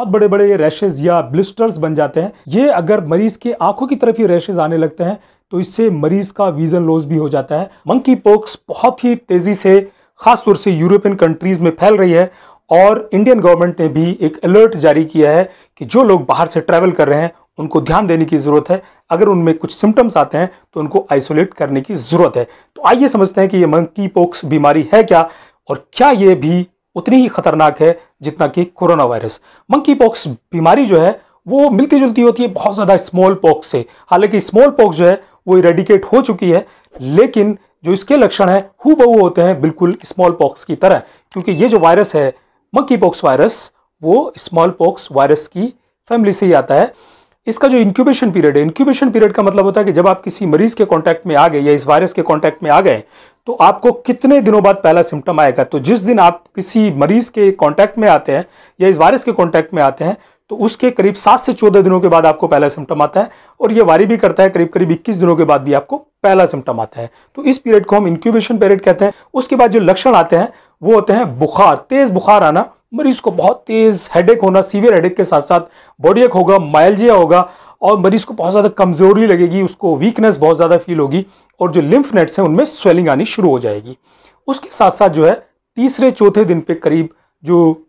बहुत बड़े बड़े ये रैशेज या ब्लिस्टर्स बन जाते हैं। ये अगर मरीज़ के आँखों की तरफ़ ही रैशेज आने लगते हैं तो इससे मरीज़ का विजन लॉस भी हो जाता है। मंकी पोक्स बहुत ही तेज़ी से खासतौर से यूरोपियन कंट्रीज़ में फैल रही है और इंडियन गवर्नमेंट ने भी एक अलर्ट जारी किया है कि जो लोग बाहर से ट्रैवल कर रहे हैं, उनको ध्यान देने की ज़रूरत है। अगर उनमें कुछ सिम्टम्स आते हैं तो उनको आइसोलेट करने की ज़रूरत है। तो आइए समझते हैं कि ये मंकी पोक्स बीमारी है क्या और क्या ये भी उतनी ही खतरनाक है जितना कि कोरोना वायरस मंकी पॉक्स बीमारी जो है, वो मिलती जुलती होती है, बहुत ज़्यादा स्मॉल पॉक्स से। हालाँकि स्मॉल पॉक्स जो है, वो इरेडिकेट हो चुकी है, लेकिन जो इसके लक्षण हैं हु बहु होते हैं बिल्कुल स्मॉल पॉक्स की तरह, क्योंकि ये जो वायरस है मंकी पॉक्स वायरस वो स्मॉल पॉक्स वायरस की फैमिली से ही आता है। इसका जो इंक्यूबेशन पीरियड है इंक्यूबेशन पीरियड का मतलब होता है कि जब आप किसी मरीज़ के कांटेक्ट में आ गए या इस वायरस के कांटेक्ट में आ गए तो आपको कितने दिनों बाद पहला सिम्टम आएगा? तो जिस दिन आप किसी मरीज़ के कांटेक्ट में आते हैं या इस वायरस के कांटेक्ट में आते हैं तो उसके करीब सात से चौदह दिनों के बाद आपको पहला सिम्टम आता है और ये वारी भी करता है, करीब करीब इक्कीस दिनों के बाद भी आपको पहला सिम्टम आता है। तो इस पीरियड को हम इंक्यूबेशन पीरियड कहते हैं। उसके बाद जो लक्षण आते हैं, वो होते हैं बुखार, तेज बुखार आना मरीज़ को बहुत तेज हेडेक होना सीवियर हेडेक के साथ साथ बॉडी एक होगा माइलजिया होगा और मरीज़ को बहुत ज़्यादा कमज़ोरी लगेगी, उसको वीकनेस बहुत ज़्यादा फील होगी और जो लिम्फ नेट्स हैं, उनमें स्वेलिंग आनी शुरू हो जाएगी। उसके साथ साथ जो है, तीसरे, चौथे दिन पे करीब जो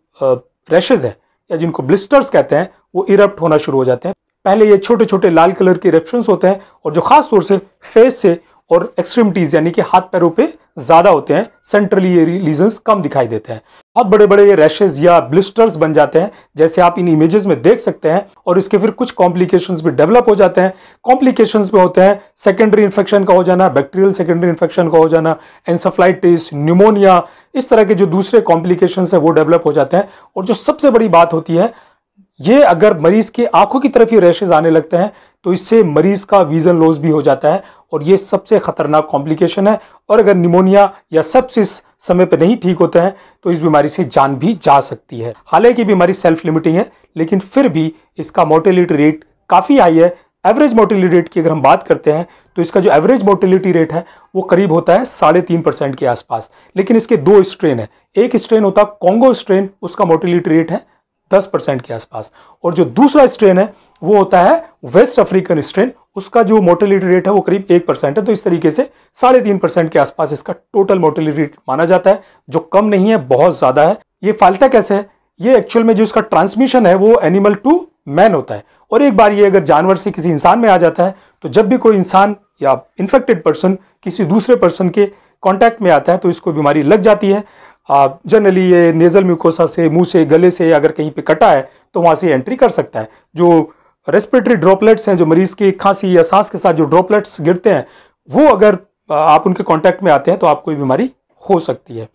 रैशेज है या जिनको ब्लिस्टर्स कहते हैं, वो इरप्ट होना शुरू हो जाते हैं। पहले ये छोटे छोटे लाल कलर के इरप्शंस होते हैं और जो खास तौर से फेस से और एक्सट्रीमिटीज यानी कि हाथ पैरों पे ज़्यादा होते हैं सेंट्रली ये लीजन्स कम दिखाई देते हैं। बहुत बड़े बड़े ये रैशेज या ब्लिस्टर्स बन जाते हैं, जैसे आप इन इमेजेस में देख सकते हैं, और इसके फिर कुछ कॉम्प्लिकेशंस भी डेवलप हो जाते हैं। कॉम्प्लिकेशंस में होते हैं सेकेंडरी इन्फेक्शन का हो जाना बैक्टीरियल सेकेंडरी इन्फेक्शन का हो जाना एंसफ्लाइटिस न्यूमोनिया इस तरह के जो दूसरे कॉम्प्लिकेशन है, वो डेवलप हो जाते हैं। और जो सबसे बड़ी बात होती है, ये अगर मरीज़ के आँखों की तरफ़ ही रैशेज आने लगते हैं तो इससे मरीज़ का विजन लॉस भी हो जाता है और ये सबसे खतरनाक कॉम्प्लिकेशन है। और अगर निमोनिया या सेप्सिस समय पर नहीं ठीक होते हैं तो इस बीमारी से जान भी जा सकती है। हालाँकि बीमारी सेल्फ लिमिटिंग है, लेकिन फिर भी इसका मोर्टेलिटी रेट काफ़ी हाई है। एवरेज मोर्टेलिटी रेट की अगर हम बात करते हैं तो इसका जो एवरेज मोर्टेलिटी रेट है, वो करीब होता है साढ़े तीन परसेंट के आसपास। लेकिन इसके दो स्ट्रेन है। एक स्ट्रेन होता है कॉन्गो स्ट्रेन उसका मोर्टेलिटी रेट है दस परसेंट के आसपास। और जो दूसरा स्ट्रेन है, वो होता है वेस्ट अफ्रीकन स्ट्रेन उसका जो मोर्टेलिटी रेट है वो करीब एक परसेंट है तो इस तरीके से साढ़े तीन परसेंट के आसपास इसका टोटल मोर्टेलिटी रेट माना जाता है, जो कम नहीं है, बहुत ज़्यादा है। ये फालता कैसे है? ये एक्चुअल में जो इसका ट्रांसमिशन है, वो एनिमल टू मैन होता है। और एक बार ये अगर जानवर से किसी इंसान में आ जाता है तो जब भी कोई इंसान या इन्फेक्टेड पर्सन किसी दूसरे पर्सन के कॉन्टैक्ट में आता है तो इसको बीमारी लग जाती है। जनरली ये नेजल म्यूकोसा से, मुँह से, गले से अगर कहीं पे कटा है तो वहाँ से एंट्री कर सकता है। जो रेस्पिरेटरी ड्रॉपलेट्स हैं, जो मरीज़ की खांसी या सांस के साथ जो ड्रॉपलेट्स गिरते हैं, वो अगर आप उनके कांटेक्ट में आते हैं तो आपको ये बीमारी हो सकती है।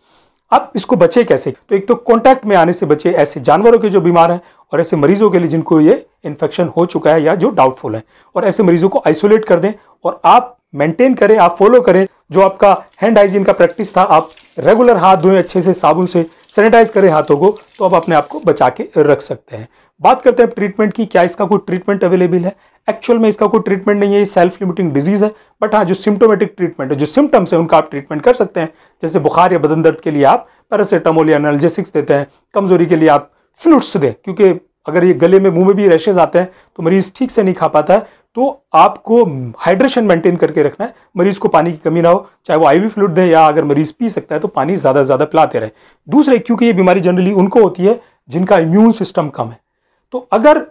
अब इसको बचे कैसे? तो एक तो कांटेक्ट में आने से बचे ऐसे जानवरों के जो बीमार हैं और ऐसे मरीजों के लिए जिनको ये इन्फेक्शन हो चुका है या जो डाउटफुल है और ऐसे मरीजों को आइसोलेट कर दें और आप मेंटेन करें, आप फॉलो करें जो आपका हैंड हाइजीन का प्रैक्टिस था। आप रेगुलर हाथ धोएँ, अच्छे से साबुन से सैनिटाइज करें हाथों को तो आप अपने आप को बचा के रख सकते हैं। बात करते हैं ट्रीटमेंट की, क्या इसका कोई ट्रीटमेंट अवेलेबल है? एक्चुअल में इसका कोई ट्रीटमेंट नहीं है, ये सेल्फ लिमिटिंग डिज़ीज़ है बट हाँ जो सिम्टोमेटिक ट्रीटमेंट है, जो सिम्टम्स है, उनका आप ट्रीटमेंट कर सकते हैं। जैसे बुखार या बदन दर्द के लिए आप पैरासिटामोल या एनाल्जेसिक्स देते हैं, कमज़ोरी के लिए आप फ्लूट्स दें, क्योंकि अगर ये गले में, मुँह में भी रैशेज आते हैं तो मरीज़ ठीक से नहीं खा पाता है तो आपको हाइड्रेशन मेंटेन करके रखना है। मरीज़ को पानी की कमी ना हो, चाहे वो आईवी फ्लूड दें या अगर मरीज़ पी सकता है तो पानी ज़्यादा से ज़्यादा पिलाते रहे। दूसरे, क्योंकि ये बीमारी जनरली उनको होती है, जिनका इम्यून सिस्टम कम है। तो अगर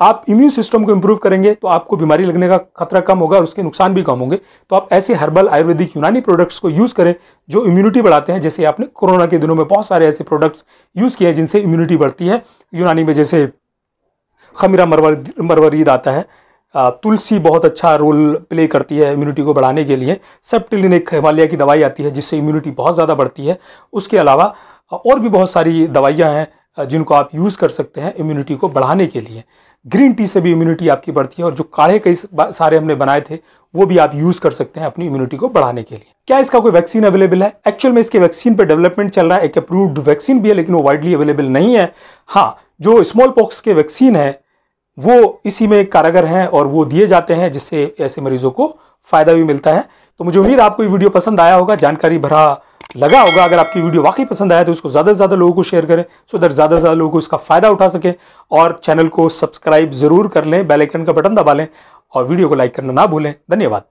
आप इम्यून सिस्टम को इम्प्रूव करेंगे तो आपको बीमारी लगने का खतरा कम होगा और उसके नुकसान भी कम होंगे। तो आप ऐसे हर्बल आयुर्वेदिक यूनानी प्रोडक्ट्स को यूज़ करें, जो इम्यूनिटी बढ़ाते हैं। जैसे आपने कोरोना के दिनों में बहुत सारे ऐसे प्रोडक्ट्स यूज़ किए हैं, जिनसे इम्यूनिटी बढ़ती है। यूनानी में जैसे खमीरा मरवर, मरवरीद आता है। तुलसी बहुत अच्छा रोल प्ले करती है इम्यूनिटी को बढ़ाने के लिए। सेप्टिलिन एक हिमालय की दवाई आती है, जिससे इम्यूनिटी बहुत ज़्यादा बढ़ती है। उसके अलावा और भी बहुत सारी दवाइयाँ हैं जिनको आप यूज़ कर सकते हैं इम्यूनिटी को बढ़ाने के लिए। ग्रीन टी से भी इम्यूनिटी आपकी बढ़ती है, और जो काढ़े कई सारे हमने बनाए थे, वो भी आप यूज़ कर सकते हैं अपनी इम्यूनिटी को बढ़ाने के लिए। क्या इसका कोई वैक्सीन अवेलेबल है? एक्चुअल में इसके वैक्सीन पर डेवलपमेंट चल रहा है, एक अप्रूव्ड वैक्सीन भी है, लेकिन वो वाइडली अवेलेबल नहीं है। हाँ जो स्मॉल पॉक्स के वैक्सीन है वो इसी में कारागर हैं और वो दिए जाते हैं जिससे ऐसे मरीजों को फ़ायदा भी मिलता है। तो मुझे उम्मीद आपको ये वीडियो पसंद आया होगा, जानकारी भरा लगा होगा। अगर आपकी वीडियो वाकई पसंद आया तो उसको ज़्यादा से ज़्यादा लोगों को शेयर करें सो दैट ज़्यादा से ज़्यादा लोगों को इसका फ़ायदा उठा सके। और चैनल को सब्सक्राइब ज़रूर कर लें बेलाइकन का बटन दबा लें और वीडियो को लाइक करना ना भूलें। धन्यवाद।